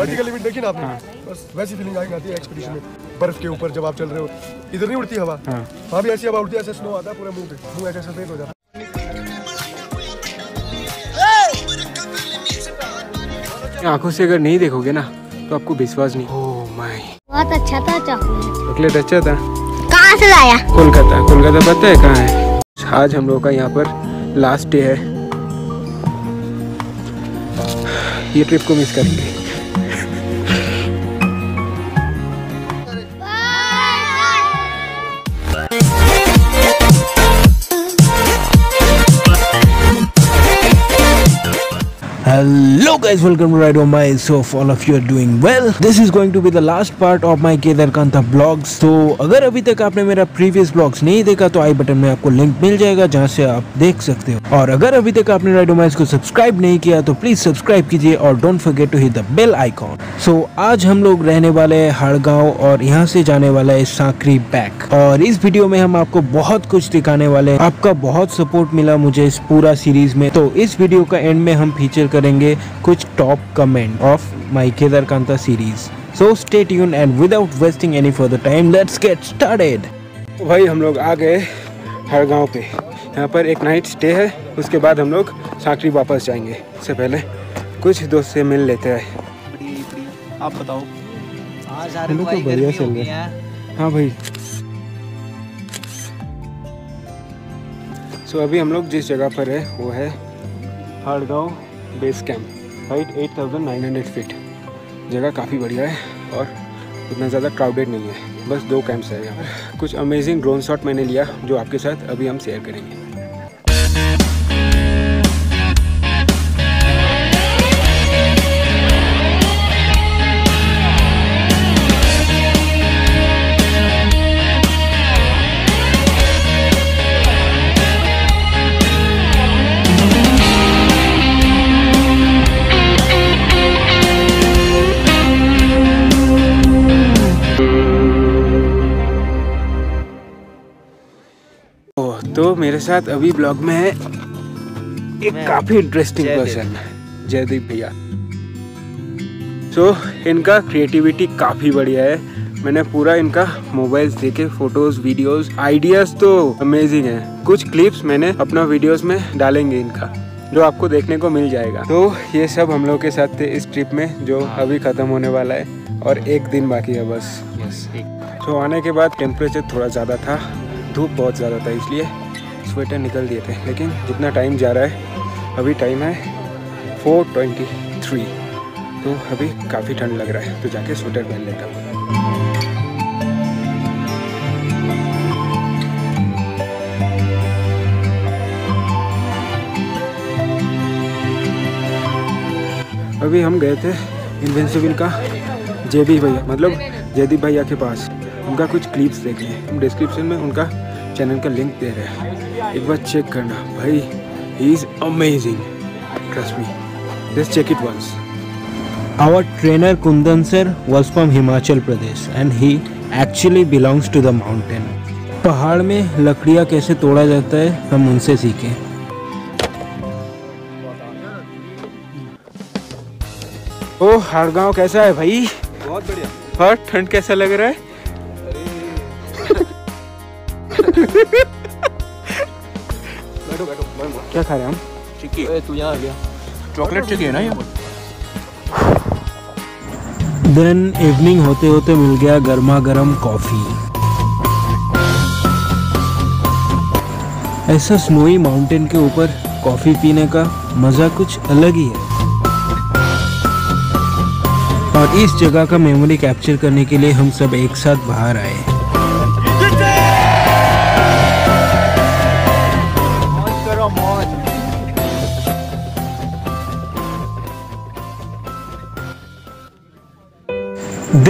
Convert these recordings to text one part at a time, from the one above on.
Vertical limit देखी ना आपने? बस वैसी फीलिंग आएगी आती है एक्सपीडिशन में। बर्फ़ के ऊपर जब आप चल रहे हो इधर नहीं उड़ती हवा? हाँ। वहाँ भी ऐसी हवा उड़ती है ऐसे स्नो आता है पूरे मुँह पे। मुँह ऐसे सफ़ेद हो जाता है। आँखों से अगर नहीं देखोगे ना तो आपको विश्वास नहीं। ओह माय बहुत अच्छा था चॉकलेट चॉकलेट अच्छा था? कहाँ से लाया? कोलकाता। कोलकाता पता है कहाँ है? आज हम लोग का यहाँ पर लास्ट डे है। ये ट्रिप को मिस करेंगे। Hello guys, welcome to on My. So all of you are doing well, this is going to be the last part of my vlogs. तो अगर अभी तक आपने मेरा प्रीवियस ब्लॉग्स नहीं देखा तो आई बटन में आपको लिंक मिल जाएगा जहाँ से आप देख सकते हो। और अगर अभी तक आपने राइडो माइस को सब्सक्राइब नहीं किया तो प्लीज़ सब्सक्राइब कीजिए और don't forget to hit the bell icon so आज हम लोग रहने वाले हैं हड़गांव और यहाँ से जाने वाला है सांकरी बैक और इस वीडियो में हम आपको बहुत कुछ दिखाने वाले हैं। आपका बहुत सपोर्ट मिला मुझे इस पूरा सीरीज़ में। तो इस वीडियो का एंड में हम फीचर करेंगे कुछ top comment of my Kedarkantha series so stay tune and without wasting any further time let's get started तो भाई हम लोग आ गए हर गाँव पे। यहाँ पर एक नाइट स्टे है उसके बाद हम लोग सांकरी वापस जाएँगे। इससे पहले कुछ दोस्त से मिल लेते हैं। आप बताओ। हाँ हम लोग तो भाई बढ़िया चल रहा है। हाँ। भाई। सो अभी हम लोग जिस जगह पर है वो है Hargaon base camp height 8900 feet जगह काफ़ी बढ़िया है और उतना ज़्यादा क्राउडेड नहीं है। बस दो कैंप्स है यहाँ पर। कुछ अमेजिंग ड्रोन शॉट मैंने लिया, जो आपके साथ अभी हम शेयर करेंगे। मेरे साथ अभी ब्लॉग में है एक काफ़ी इंटरेस्टिंग पर्सन जयदीप भैया। सो so, इनका क्रिएटिविटी काफ़ी बढ़िया है। मैंने पूरा इनका मोबाइल्स देखे फ़ोटोज़ वीडियोस आइडियाज़ तो अमेजिंग है। कुछ क्लिप्स मैंने अपना वीडियोस में डालेंगे इनका जो आपको देखने को मिल जाएगा। तो ये सब हम लोग के साथ थे इस ट्रिप में जो अभी ख़त्म होने वाला है और एक दिन बाकी है बस। यस तो आने के बाद टेम्परेचर थोड़ा ज़्यादा था धूप बहुत ज़्यादा था इसलिए। स्वेटर निकल दिए थे, लेकिन जितना टाइम जा रहा है, अभी टाइम है फोर ट्वेंटी थ्री तो अभी काफ़ी ठंड लग रहा है तो जाके स्वेटर पहन लेता हूँ। अभी हम गए थे इन्वेंसिबल का जेबी भैया मतलब जयदीप भैया के पास। उनका कुछ क्लिप्स देख हम डिस्क्रिप्शन में उनका चैनल का लिंक दे रहे हैं। एक बार चेक करना। भाई he is amazing trust me just check it once Our trainer Kundan sir was from Himachal Pradesh and he actually belongs to the mountain. पहाड़ में लकड़ियाँ कैसे तोड़ा जाता है हम उनसे सीखें। ओ हड़गांव कैसा है भाई? बहुत बढ़िया। और ठंड कैसा लग रहा है? बैठो बैठो क्या खा रहे हैं हम? चिक्की। तू यहाँ आ गया। चॉकलेट चिकी है ना ये? देन इवनिंग होते होते मिल गया गर्मा गर्म कॉफ़ी ऐसा स्नोई माउंटेन के ऊपर कॉफ़ी पीने का मज़ा कुछ अलग ही है। और इस जगह का मेमोरी कैप्चर करने के लिए हम सब एक साथ बाहर आए।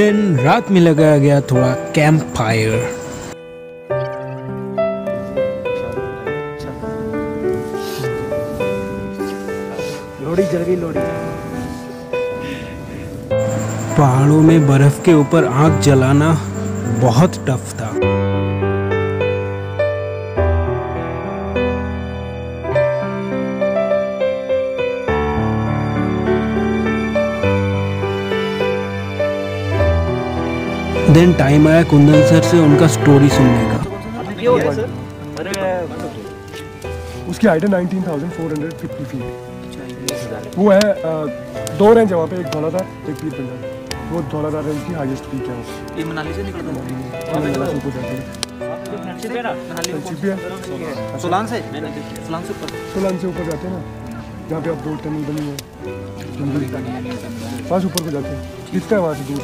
देन रात में लगाया गया थोड़ा कैंप फायर लोड़ी जल गई लोड़ी पहाड़ों में बर्फ़ के ऊपर आग जलाना बहुत टफ देन टाइम आया कुंदन सर से उनका स्टोरी सुनने का। हो उसकी हाइट है 19,450 फीट वो है दो रेंज है वहाँ पे एक धौलाधार एक पीर पंजाब वो धौलाधार रेंज की हाईएस्ट पीक है ये मनाली से निकलता है? ऊपर जाते ना फ्रेंडशिप भी सोलांग से सोलांग से? ऊपर। सोलान से ऊपर जाते हैं ना जहाँ पे आप दो टनल बनी है। पास ऊपर को जाते हैं। दिखता है वहाँ से दूर।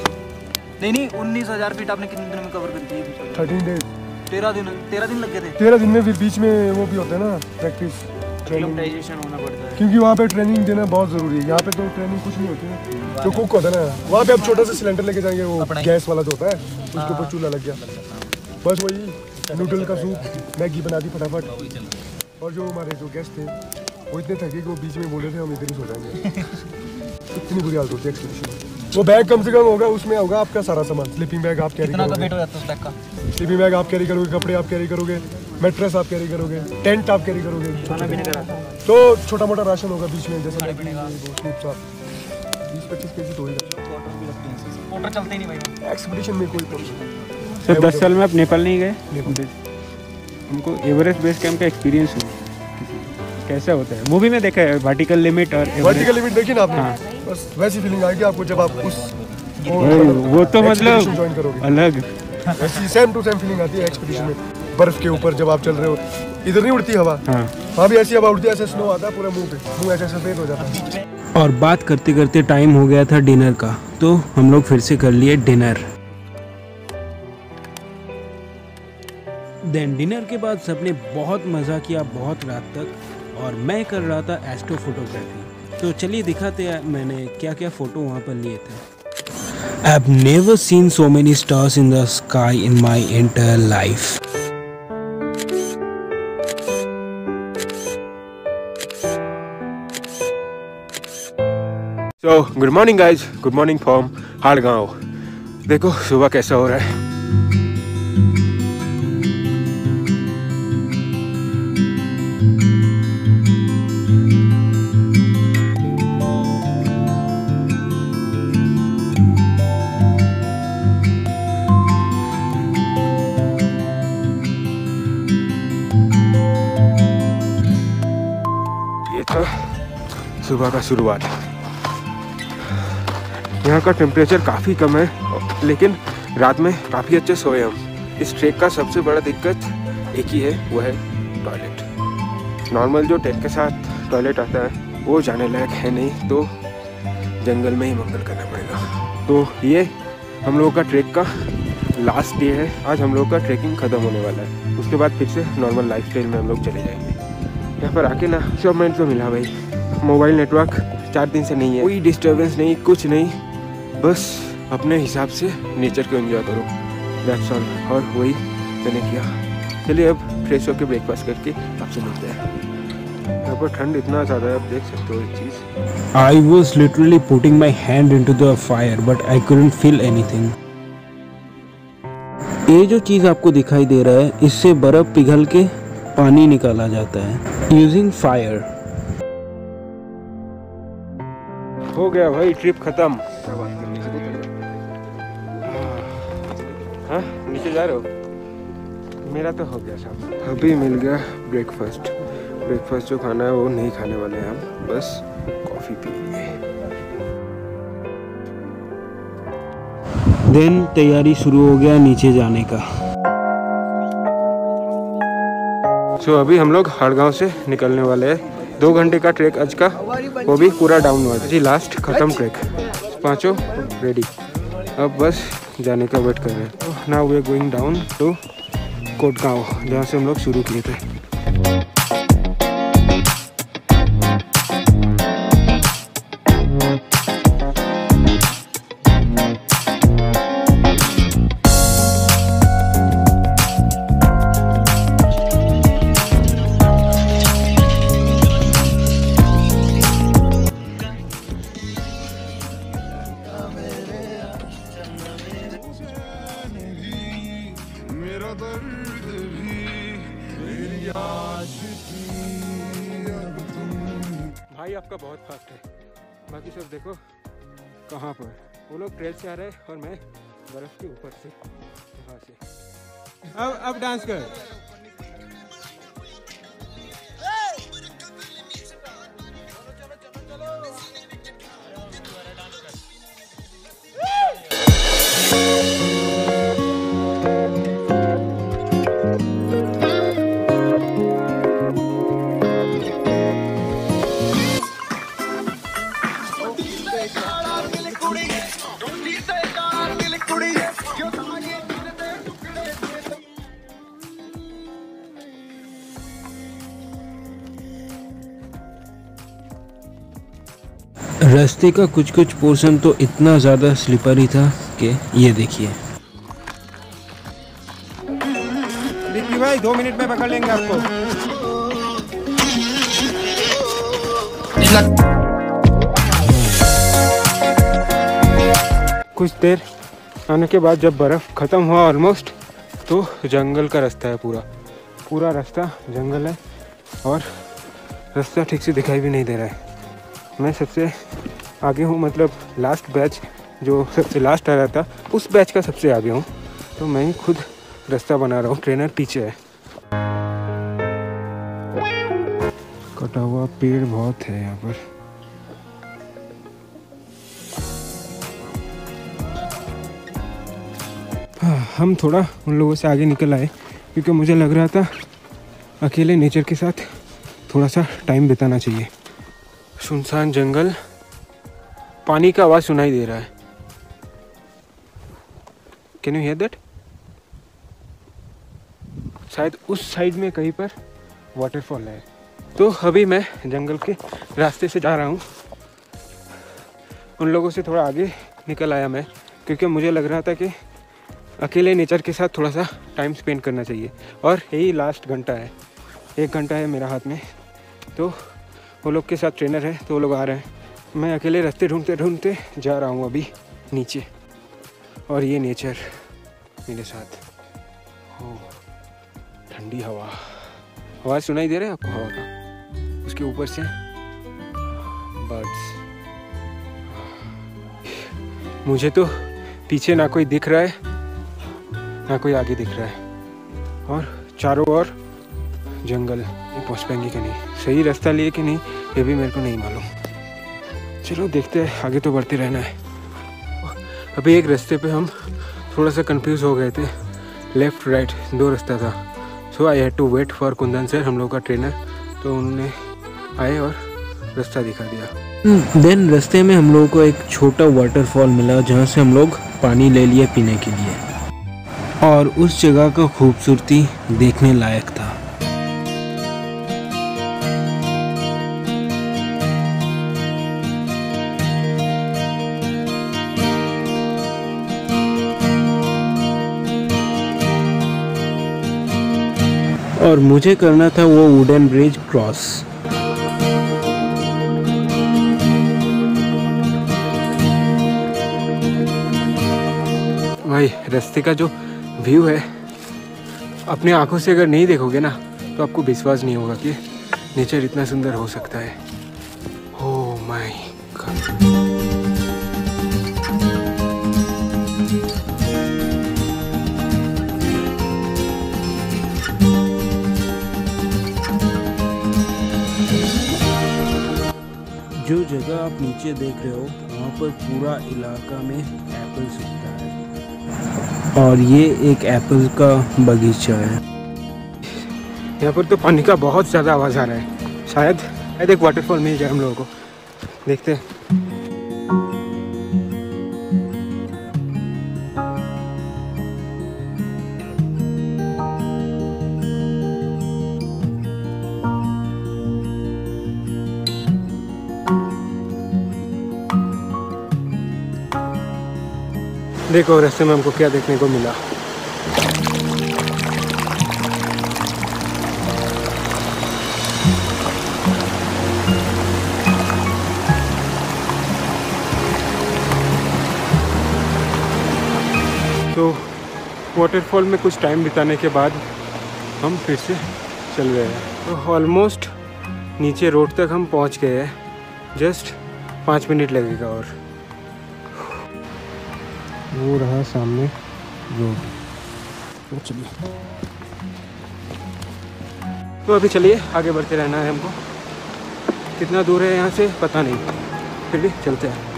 नहीं नहीं उन्नीस हज़ार फीट आपने कितने दिन में कवर कर दी थर्टीन डेज़ तेरह दिन तेरह दिन लग गए थे? तेरह दिन में फिर बीच में वो भी होता है ना प्रैक्टिस होना पड़ता है। क्योंकि वहाँ पे ट्रेनिंग देना बहुत ज़रूरी है। यहाँ पे तो ट्रेनिंग कुछ नहीं होती है। जो कुक होता है ना वहाँ पे आप छोटा सा सिलेंडर लेके जाएँगे वो गैस वाला जो होता है उसके ऊपर चूल्हा लग गया। बस वही नूडल का सूप मैगी बना दी फटाफट। और जो हमारे जो गेस्ट थे वो इतने थके कि वो बीच में बोले थे हम इधर ही सो जाएँगे। इतनी बुरी हालत होती है एक्सपीडिशन वो बैग कम से कम होगा उसमें होगा आपका सारा सामान। स्लीपिंग बैग आप कैरी करोगे। वेट हो जाता है उस बैग का। स्लीपिंग बैग आप कैरी करोगे कपड़े आप कैरी करोगे मैट्रेस आप कैरी करोगे टेंट आप कैरी करोगे। तो छोटा मोटा राशन होगा बीच में जैसे बीस पच्चीस के जी तो होगा मोटर चलते ही नहीं भाई। एक्सपीडिशन में कोई सर दस साल में आप नेपाल नहीं गए? हमको एवरेस्ट बेस कैंप का एक्सपीरियंस हुआ। कैसा होता है? मूवी में देखा है वर्टिकल लिमिट और वर्टिकल लिमिट देखी ना आपने? बस वैसी फीलिंग आएगी आपको जब आप उस वो तो मतलब ज्वाइन करोगे। अलग। ऐसी सेम टू सेम फीलिंग आती है एक्सपीडिशन में बर्फ़ के ऊपर जब आप चल रहे हो। इधर नहीं उड़ती हवा। हाँ। वहाँ भी ऐसी हवा उड़ती है ऐसे स्नो आता है पूरा मुँह पे। मुँह ऐसे सफ़ेद हो जाता है। और बात करते करते टाइम हो गया था डिनर का तो हम लोग फिर से कर लिए डिनर देन डिनर के बाद सबने बहुत मज़ा किया बहुत रात तक और मैं कर रहा था एस्ट्रो फोटोग्राफी तो चलिए दिखाते हैं मैंने क्या क्या फ़ोटो वहाँ पर लिए थे। I have never seen so many stars in the sky in my entire life so good morning guys good morning from Hargaon देखो सुबह कैसा हो रहा है। सुबह का शुरुआत यहाँ का टेम्परेचर काफ़ी कम है, लेकिन रात में काफ़ी अच्छे सोए हम। इस ट्रेक का सबसे बड़ा दिक्कत एक ही है, वो है टॉयलेट नॉर्मल जो टेंट के साथ टॉयलेट आता है, वो जाने लायक है नहीं तो जंगल में ही मंगल करना पड़ेगा। तो ये हम लोगों का ट्रेक का लास्ट डे है। आज हम लोग का ट्रैकिंग ख़त्म होने वाला है। उसके बाद फिर से नॉर्मल लाइफ में हम लोग चले जाएँगे। यहाँ पर आके ना, सब मिनट तो मिला भाई। मोबाइल नेटवर्क चार दिन से नहीं है। कोई डिस्टर्बेंस नहीं कुछ नहीं। बस अपने हिसाब से नेचर को एंजॉय करो। दैट्स ऑल और वही मैंने किया। चलिए अब फ्रेश होकर ब्रेकफास्ट करके आपसे मिलते हैं। यहाँ पर ठंड इतना ज़्यादा है आप देख सकते हो एक चीज़। I was literally putting my hand into the fire but I couldn't feel anything. ये जो चीज़ आपको दिखाई दे रहा है इससे बर्फ़ पिघल के पानी निकाला जाता है। यूजिंग फायर हो गया भाई ट्रिप खत्म। हाँ नीचे जा रहे हो? मेरा तो हो गया सब। अभी मिल गया ब्रेकफास्ट ब्रेकफास्ट जो खाना है वो नहीं खाने वाले हम बस कॉफ़ी पिएँगे देन तैयारी शुरू हो गया नीचे जाने का। सो अभी हम लोग हड़गांव से निकलने वाले हैं। दो घंटे का ट्रैक आज का वो भी पूरा डाउन हुआ जी लास्ट खत्म ट्रैक पाँचों रेडी अब बस जाने का वेट कर रहे हैं। Now we are going down to Kotgaon जहाँ से हम लोग शुरू किए थे। लोग ट्रेल से आ रहे हैं और मैं बर्फ़ के ऊपर से यहाँ से। अब अब डांस कर। रास्ते का कुछ कुछ पोर्शन तो इतना ज़्यादा स्लिपरी था कि ये देखिए। भाई दो मिनट में पकड़ लेंगे आपको। कुछ देर आने के बाद जब बर्फ़ ख़त्म हुआ ऑलमोस्ट तो जंगल का रास्ता है पूरा। पूरा रास्ता जंगल है और रास्ता ठीक से दिखाई भी नहीं दे रहा है। मैं सबसे आगे हूँ मतलब लास्ट बैच जो सबसे लास्ट आ रहा था उस बैच का सबसे आगे हूँ। तो मैं ही खुद रास्ता बना रहा हूँ ट्रेनर पीछे है। कटा हुआ पेड़ बहुत है यहाँ पर। हाँ, हम थोड़ा उन लोगों से आगे निकल आए क्योंकि मुझे लग रहा था अकेले नेचर के साथ थोड़ा सा टाइम बिताना चाहिए। सुनसान जंगल पानी का आवाज़ सुनाई दे रहा है। कैन यू हियर दैट शायद उस साइड में कहीं पर वाटरफॉल है। तो अभी मैं जंगल के रास्ते से जा रहा हूँ। उन लोगों से थोड़ा आगे निकल आया मैं, क्योंकि मुझे लग रहा था कि अकेले नेचर के साथ थोड़ा सा टाइम स्पेंड करना चाहिए। और यही लास्ट घंटा है। एक घंटा है मेरा हाथ में। तो वो लोग के साथ ट्रेनर है तो वो लोग आ रहे हैं। मैं अकेले रास्ते ढूंढते ढूंढते जा रहा हूँ अभी नीचे। और ये नेचर मेरे साथ। ठंडी हवा। आवाज़ सुनाई दे रहा है आपको हवा का? उसके ऊपर से? बर्ड्स मुझे तो पीछे ना कोई दिख रहा है, ना कोई आगे दिख रहा है। और चारों ओर जंगल पहुँच पाएँगे कि नहीं? सही रास्ता लिए कि नहीं, ये भी मेरे को नहीं मालूम। चलो, देखते हैं। आगे तो बढ़ते रहना है। अभी एक रास्ते पे हम थोड़ा सा कंफ्यूज हो गए थे। लेफ़्ट राइट दो रास्ता था। So I had to wait for Kundan sir हम लोग का ट्रेनर तो उन्होंने आए और रास्ता दिखा दिया। देन रास्ते में हम लोगों को एक छोटा वाटरफॉल मिला, जहाँ से हम लोग पानी ले लिए पीने के लिए। और उस जगह का खूबसूरती देखने लायक था। और मुझे करना था वो वुडन ब्रिज क्रॉस भाई, रास्ते का जो व्यू है, अपने आँखों से अगर नहीं देखोगे ना तो आपको विश्वास नहीं होगा कि नेचर इतना सुंदर हो सकता है। ओ माय गॉड जो जगह आप नीचे देख रहे हो, वहाँ पर पूरा इलाका में एप्पल सकता है। और ये एक एप्पल का बगीचा है। यहाँ पर तो पानी का बहुत ज़्यादा आवाज़ आ रहा है। शायद शायद एक वाटरफॉल मिल जाए हम लोगों को। देखते हैं। देखो रास्ते में हमको क्या देखने को मिला? तो वाटरफॉल में कुछ टाइम बिताने के बाद हम फिर से चल रहे हैं। तो ऑलमोस्ट नीचे रोड तक हम पहुँच गए हैं। जस्ट पाँच मिनट लगेगा और। वो रहा सामने रोड। तो चलिए। तो अभी चलिए, आगे बढ़ते रहना है हमको। कितना दूर है यहाँ से, पता नहीं। फिर भी चलते हैं।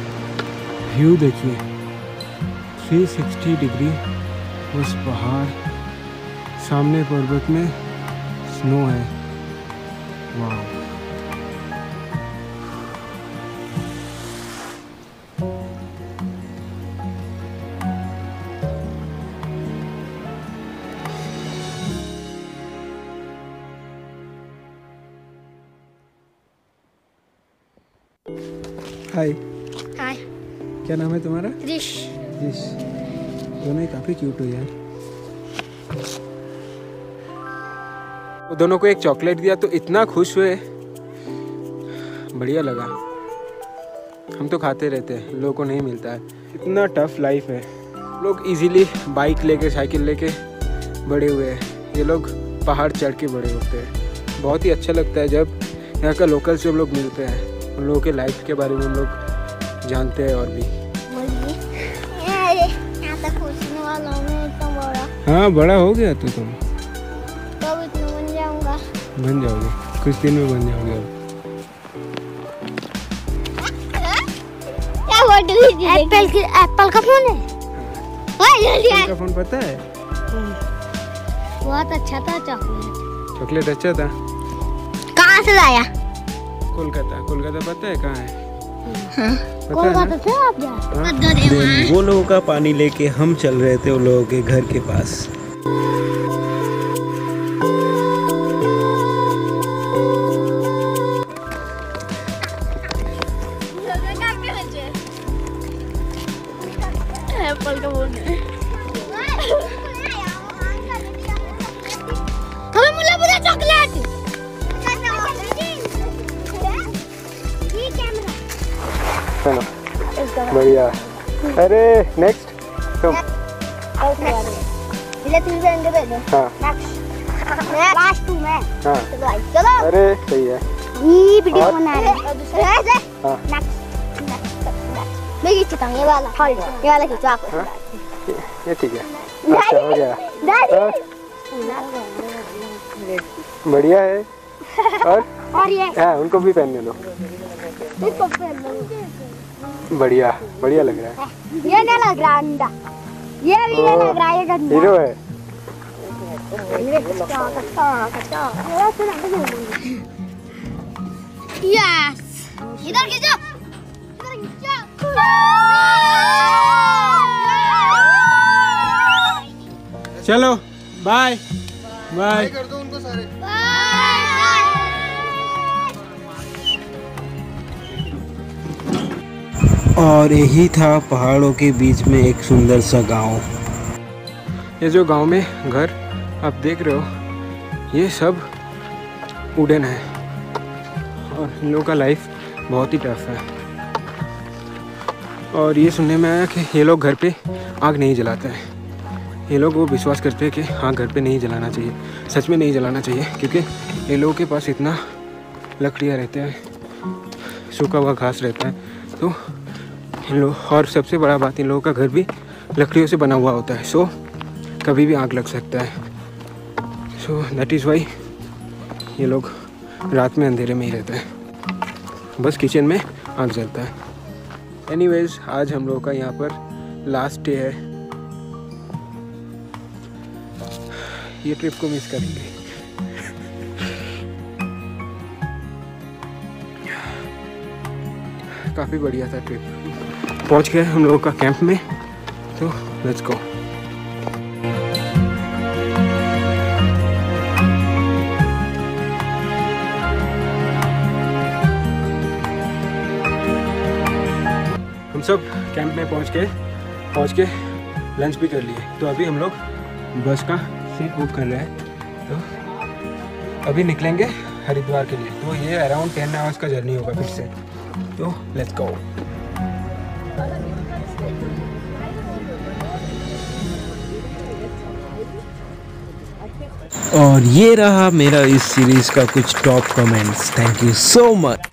व्यू देखिए। 360 डिग्री उस पहाड़। सामने पर्वत में स्नो है। वाह हाय हाय क्या नाम है तुम्हारा? त्रिश यस दोनों ही काफ़ी क्यूट हो। यार वो दोनों को एक चॉकलेट दिया तो इतना खुश हुए। बढ़िया लगा। हम तो खाते रहते हैं लोगों को नहीं मिलता है। इतना टफ लाइफ है। लोग इजीली बाइक लेके साइकिल लेके बड़े हुए हैं। ये लोग पहाड़ चढ़ के बड़े होते हैं। बहुत ही अच्छा लगता है जब यहाँ का लोकल से हम लोग मिलते हैं। उन लोगों के लाइफ के बारे में हम लोग जानते हैं और भी। हूँ बड़ा हाँ बड़ा हो गया तो तुम। कब बन जाऊँगा बन जाओगे। कुछ दिन में बन जाओगे अब। एप्पल की एप्पल का फ़ोन है? ओए का फ़ोन पता है? बहुत अच्छा था चॉकलेट चॉकलेट अच्छा था। कहाँ से लाया? कोलकाता। कोलकाता पता है कहाँ है? है। Then वो लोगों का पानी लेके हम चल रहे थे उन लोगों के घर के पास। एप्पल का। चलो बढ़िया। अरे नेक्स्ट तुम। हाँ। हाँ। अरे सही है। ये वीडियो बना रहे हैं। हाँ। खींचता हूँ ये वाला ये वाला खींचो आप हाँ ये ठीक है। अच्छा हो गया। हाँ, बढ़िया है। और? और ये? हाँ उनको भी पहनने लो इसको पहन लो। बढ़िया बढ़िया लग रहा है। ये नहीं लग रहा अंडा। ये भी नहीं लग रहा ये गंदा। हीरो है। यस इधर खींचो। इधर खींचो चलो बाय बाय और यही था पहाड़ों के बीच में एक सुंदर सा गाँव। ये जो गाँव में घर, आप देख रहे हो, ये सब उडन है। और इन लोगों का लाइफ बहुत ही टफ है। और ये सुनने में आया कि ये लोग घर पे आग नहीं जलाते हैं। ये लोग वो विश्वास करते हैं कि हाँ घर पे नहीं जलाना चाहिए, सच में नहीं जलाना चाहिए, क्योंकि ये लोगों के पास इतना लकड़ियाँ रहते हैं, सूखा हुआ घास रहता है। तो इन लोग, और सबसे बड़ा बात इन लोगों का घर भी लकड़ियों से बना हुआ होता है। सो कभी भी आग लग सकता है। सो दैट इज़ वाई ये लोग रात में अंधेरे में ही रहते हैं। बस किचन में आग जलता है। एनीवेज आज हम लोगों का यहाँ पर लास्ट डे है। ये ट्रिप को मिस करेंगे। काफ़ी बढ़िया था ट्रिप पहुँच गए हम लोगों का कैंप में तो लेट्स गो हम सब कैंप में पहुँच के पहुँच के लंच भी कर लिए। तो अभी हम लोग बस का सीट बुक कर रहे हैं। तो अभी निकलेंगे हरिद्वार के लिए। तो ये अराउंड टेन आवर्स का जर्नी होगा फिर से। तो लेट्स गो और ये रहा मेरा इस सीरीज़ का कुछ top comments thank you so much